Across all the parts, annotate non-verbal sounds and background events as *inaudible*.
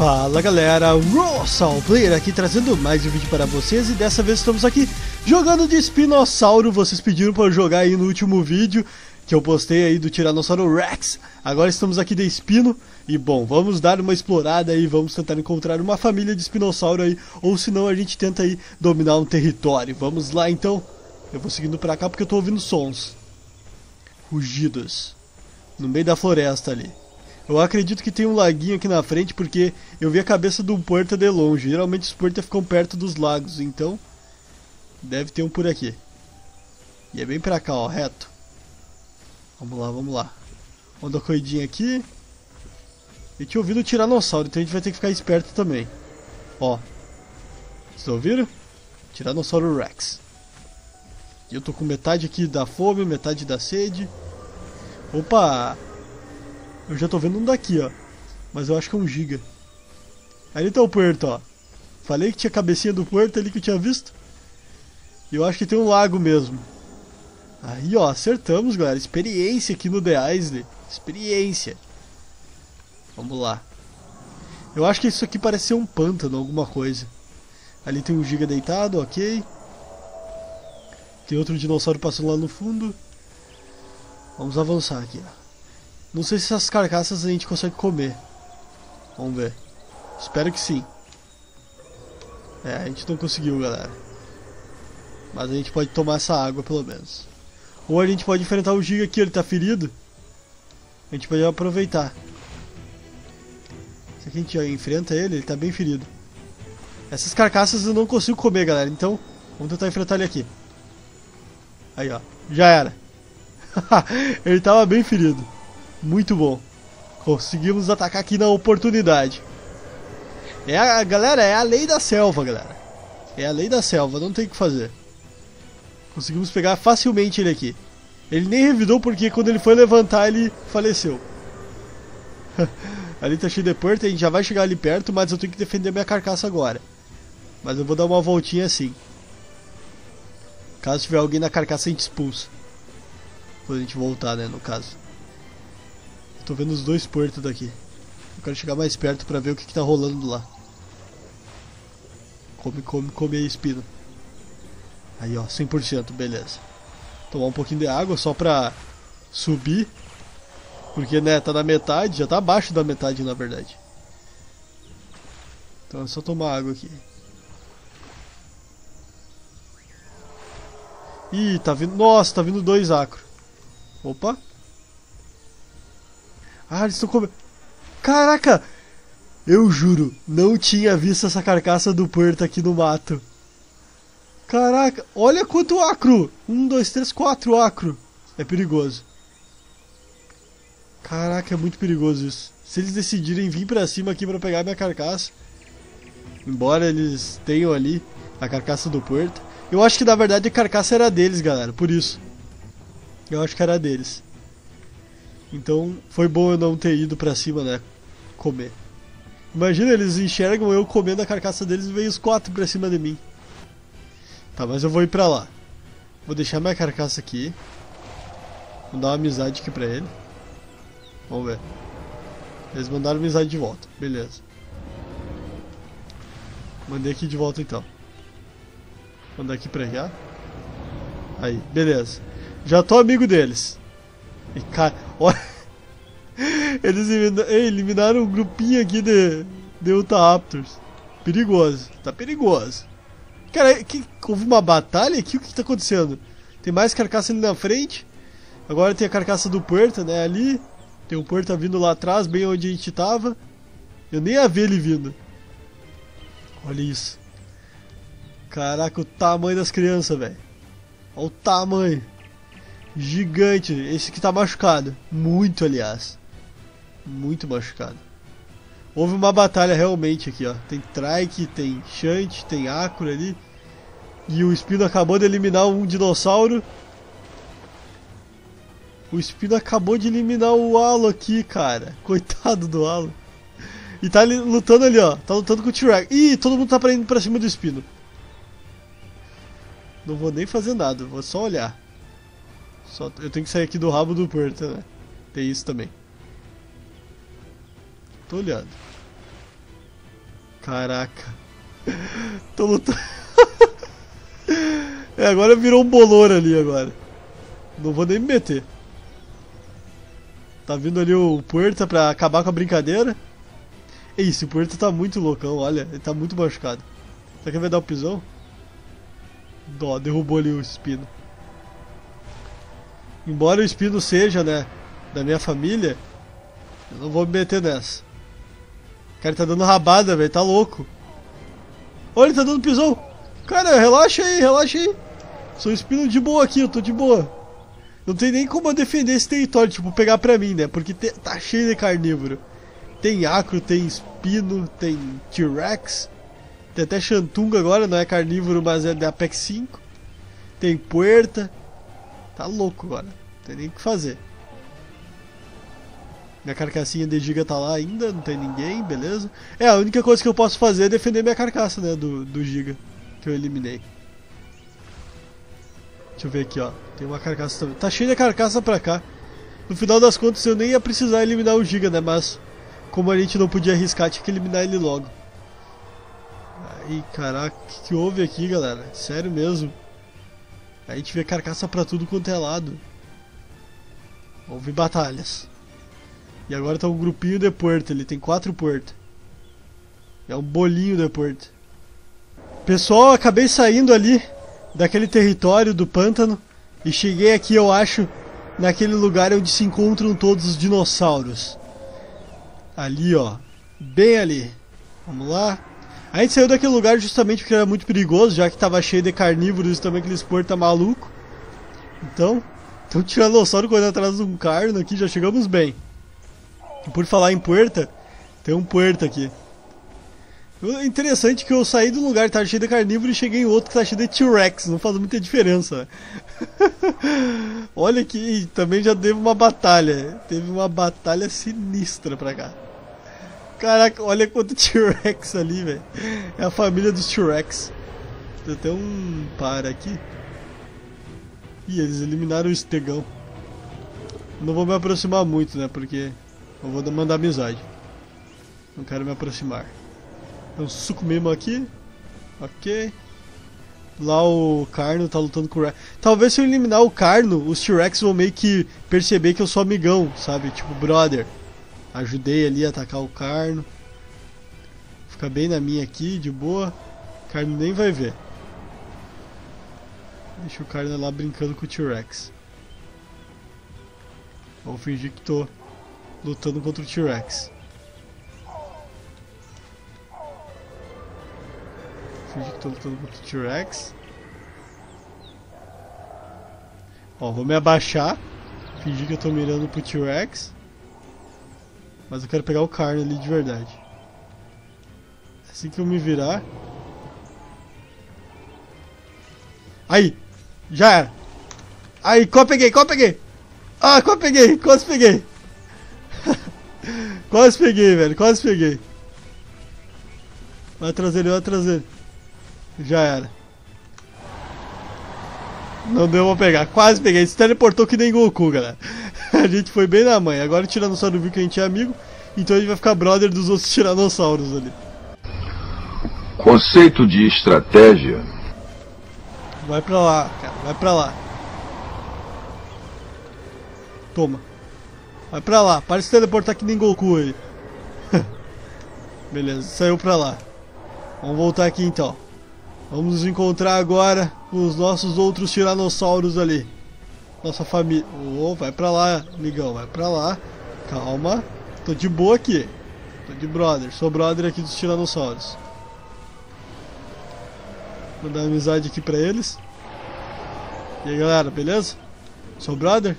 Fala galera, Rossal Player aqui trazendo mais um vídeo para vocês. E dessa vez estamos aqui jogando de Espinossauro, vocês pediram para jogar aí no último vídeo que eu postei aí do Tiranossauro Rex, agora estamos aqui de Espino. E bom, vamos dar uma explorada aí, vamos tentar encontrar uma família de Espinossauro aí, ou senão a gente tenta aí dominar um território, vamos lá então, eu vou seguindo pra cá porque eu tô ouvindo sons, rugidos, no meio da floresta ali. Eu acredito que tem um laguinho aqui na frente porque eu vi a cabeça do Puerta de longe. Geralmente os Puerta ficam perto dos lagos, então deve ter um por aqui. E é bem pra cá, ó, reto. Vamos lá, vamos lá. Vamos dar corridinha aqui. Eu tinha ouvido o Tiranossauro, então a gente vai ter que ficar esperto também. Ó. Vocês ouviram? Tiranossauro Rex. E eu tô com metade aqui da fome, metade da sede. Opa! Eu já tô vendo um daqui, ó. Mas eu acho que é um giga. Ali tá o Puerto, ó. Falei que tinha cabecinha do Puerto ali que eu tinha visto. E eu acho que tem um lago mesmo. Aí, ó, acertamos, galera. Experiência aqui no The Isley. Experiência. Vamos lá. Eu acho que isso aqui parece ser um pântano, alguma coisa. Ali tem um giga deitado, ok. Tem outro dinossauro passando lá no fundo. Vamos avançar aqui, ó. Não sei se essas carcaças a gente consegue comer. Vamos ver. Espero que sim. É, a gente não conseguiu, galera. Mas a gente pode tomar essa água, pelo menos. Ou a gente pode enfrentar o Giga aqui, ele tá ferido. A gente pode aproveitar. Se a gente enfrenta ele, ele tá bem ferido. Essas carcaças eu não consigo comer, galera. Então, vamos tentar enfrentar ele aqui. Aí, ó. Já era. *laughs* ele tava bem ferido. Muito bom. Conseguimos atacar aqui na oportunidade. É a galera, é a lei da selva, galera. É a lei da selva, não tem o que fazer. Conseguimos pegar facilmente ele aqui. Ele nem revidou porque quando ele foi levantar ele faleceu. *laughs* ali tá cheio de porta, a gente já vai chegar ali perto, mas eu tenho que defender minha carcaça agora. Mas eu vou dar uma voltinha assim. Caso tiver alguém na carcaça a gente expulsa. Quando a gente voltar, né, no caso. Tô vendo os dois portos daqui. Eu quero chegar mais perto pra ver o que, que tá rolando lá. Come, come, come aí, espino. Aí, ó, 100%, beleza. Tomar um pouquinho de água só pra subir. Porque, né, tá na metade, já tá abaixo da metade, na verdade. Então é só tomar água aqui. Ih, tá vindo... Nossa, tá vindo dois acro. Opa. Ah, eles estão comendo. Caraca! Eu juro, não tinha visto essa carcaça do Puerto aqui no mato. Caraca, olha quanto acro! Um, dois, três, quatro acro. É perigoso. Caraca, é muito perigoso isso. Se eles decidirem vir pra cima aqui pra pegar minha carcaça. Embora eles tenham ali a carcaça do Puerto. Eu acho que na verdade a carcaça era deles, galera. Por isso. Eu acho que era deles. Então foi bom eu não ter ido pra cima, né? Comer. Imagina, eles enxergam eu comendo a carcaça deles e vem os quatro pra cima de mim. Tá, mas eu vou ir pra lá. Vou deixar minha carcaça aqui. Vou dar uma amizade aqui pra ele. Vamos ver. Eles mandaram amizade de volta. Beleza. Mandei aqui de volta então. Mandar aqui pra cá. Aí, beleza. Já tô amigo deles. E cara. Eles eliminaram um grupinho aqui de, de Utahaptors. Perigoso, tá perigoso. Cara, que, houve uma batalha aqui? O que, que tá acontecendo? Tem mais carcaça ali na frente. Agora tem a carcaça do Puerta, né? Ali. Tem o Puerta vindo lá atrás, bem onde a gente tava. Eu nem ia ver ele vindo. Olha isso. Caraca, o tamanho das crianças, velho. Olha o tamanho. Gigante. Esse que tá machucado. Muito, aliás. Muito machucado. Houve uma batalha realmente aqui, ó. Tem Trike, tem Shunt, tem Acro ali. E o Espino acabou de eliminar um dinossauro. O Espino acabou de eliminar o Halo aqui, cara. *laughs* Coitado do Halo. E tá ali, lutando ali, ó. Tá lutando com o T-Rex. Ih, todo mundo tá indo pra cima do Espino. Não vou nem fazer nada, vou só olhar. Só, eu tenho que sair aqui do rabo do Puerto, né? Tem isso também. Tô olhando. Caraca. *laughs* Tô lutando. *laughs* é, agora virou um bolor ali agora. Não vou nem me meter. Tá vindo ali o Puerta pra acabar com a brincadeira. Esse o Puerta tá muito loucão, olha. Ele tá muito machucado. Será que vai dar o um pisão? Dó, derrubou ali o Espino. Embora o Espino seja, né, da minha família, eu não vou me meter nessa. O cara tá dando rabada, velho, tá louco. Olha, ele tá dando pisão. Cara, relaxa aí, relaxa aí. Sou Espino de boa aqui, eu tô de boa. Não tem nem como eu defender esse território, tipo, pegar pra mim, né? Porque te, tá cheio de carnívoro. Tem acro, tem espino, tem T-Rex. Tem até Shantunga agora, não é carnívoro, mas é da Apex 5. Tem Puerta. Tá louco agora. Não tem nem o que fazer. Minha carcassinha de giga tá lá ainda, não tem ninguém, beleza. É, a única coisa que eu posso fazer é defender minha carcaça, né, do, do giga. Que eu eliminei. Deixa eu ver aqui, ó. Tem uma carcaça também. Tá cheio de carcaça pra cá. No final das contas eu nem ia precisar eliminar o giga, né, mas... Como a gente não podia arriscar, tinha que eliminar ele logo. Ai, caraca, o que, que houve aqui, galera? Sério mesmo. A gente vê carcaça pra tudo quanto é lado. Houve batalhas. E agora tá um grupinho de porta, ele tem quatro portas. É um bolinho de porta. Pessoal, acabei saindo ali daquele território do pântano e cheguei aqui, eu acho, naquele lugar onde se encontram todos os dinossauros. Ali, ó. Bem ali. Vamos lá. A gente saiu daquele lugar justamente porque era muito perigoso, já que tava cheio de carnívoros e também aqueles porta maluco. Então, um tiranossauro correndo atrás de um carno aqui, já chegamos bem. E por falar em puerta, tem um puerta aqui. Interessante que eu saí do lugar que tava cheio de carnívoro e cheguei em outro que tá cheio de T-Rex, não faz muita diferença. *laughs* Olha que também já teve uma batalha, teve uma batalha sinistra pra cá. Caraca, olha quanto *laughs* T-Rex ali, velho. É a família dos T-Rex. Tem até um par aqui. Ih, eles eliminaram o estegão. Não vou me aproximar muito, né, porque eu vou mandar amizade. Não quero me aproximar. Tem um suco mesmo aqui. Ok. Lá o Carno tá lutando com o Rex. Talvez se eu eliminar o Carno, os T-Rex vão meio que perceber que eu sou amigão, sabe? Tipo, brother. Ajudei ali a atacar o Carno. Fica bem na minha aqui, de boa. O Carno nem vai ver. Deixa o Carno lá brincando com o T-Rex. Vou fingir que tô lutando contra o T-Rex. Fingir que tô lutando contra o T-Rex. Ó, vou me abaixar. Fingir que eu tô mirando pro T-Rex. Mas eu quero pegar o carne ali de verdade. Assim que eu me virar. Aí! Já era! Aí, qual peguei? Qual peguei? Ah, qual peguei? Quase peguei! *laughs* Quase peguei, velho. Quase peguei. Vai trazer ele, vai trazer Já era. Não deu pra pegar. Quase peguei. Se teleportou que nem Goku, galera. *laughs* a gente foi bem na mãe. Agora o Tiranossauro viu que a gente é amigo. Então a gente vai ficar brother dos outros Tiranossauros ali. Conceito de estratégia. Vai pra lá, cara. Vai pra lá. Toma. Vai pra lá. Para de se teleportar que nem Goku aí. *laughs* Beleza, saiu pra lá. Vamos voltar aqui então. Vamos nos encontrar agora com os nossos outros tiranossauros ali. Nossa família. Oh, vai pra lá, amigão. Vai pra lá. Calma. Tô de boa aqui. Tô de brother. Sou brother aqui dos tiranossauros. Vou dar amizade aqui pra eles. E aí, galera, beleza? Sou brother?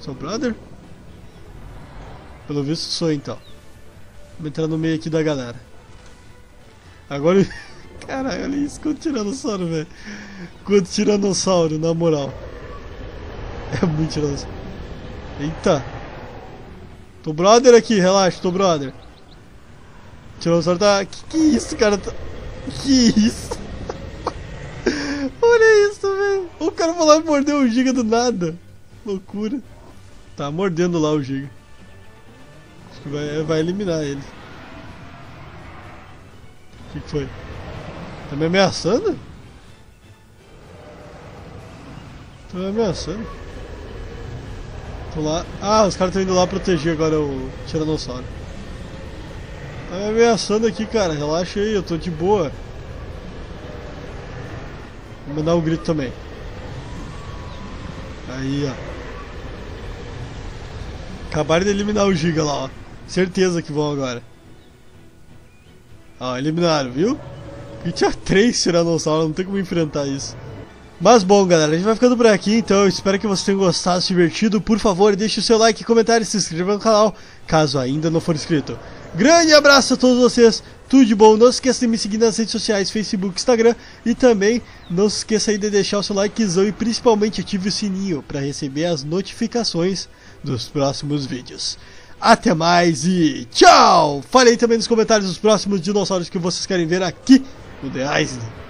Sou brother? Pelo visto sou então. Vou entrar no meio aqui da galera. Agora. Caralho, olha isso. Quanto tiranossauro, velho. Quanto tiranossauro, na moral. *laughs* É muito tiranossauro. Eita. Tô brother aqui, relaxa, tô brother. Tiranossauro tá. Que que é isso, cara? Tá... Que isso? *laughs* olha isso, velho. O cara falou que mordeu o giga do nada. Loucura. Tá mordendo lá o giga. Acho que vai, vai eliminar ele. que, que foi? Tá me ameaçando? Tá me ameaçando. Tô lá. Ah, os caras estão indo lá proteger agora o Tiranossauro. Tá me ameaçando aqui, cara. Relaxa aí, eu tô de boa. Vou mandar um grito também. Aí, ó. Acabaram de eliminar o Giga lá, ó. Certeza que vão agora. Ó, eliminaram, viu? E tinha três tiranossauros, não tem como enfrentar isso. Mas bom, galera, a gente vai ficando por aqui, então espero que vocês tenham gostado, se divertido. Por favor, deixe o seu like, comentário e se inscreva no canal, caso ainda não for inscrito. Grande abraço a todos vocês, tudo de bom. Não se esqueça de me seguir nas redes sociais, Facebook, Instagram. E também não se esqueça aí de deixar o seu likezão e principalmente ative o sininho para receber as notificações dos próximos vídeos. Até mais e tchau! Falei também nos comentários os próximos dinossauros que vocês querem ver aqui no The Island.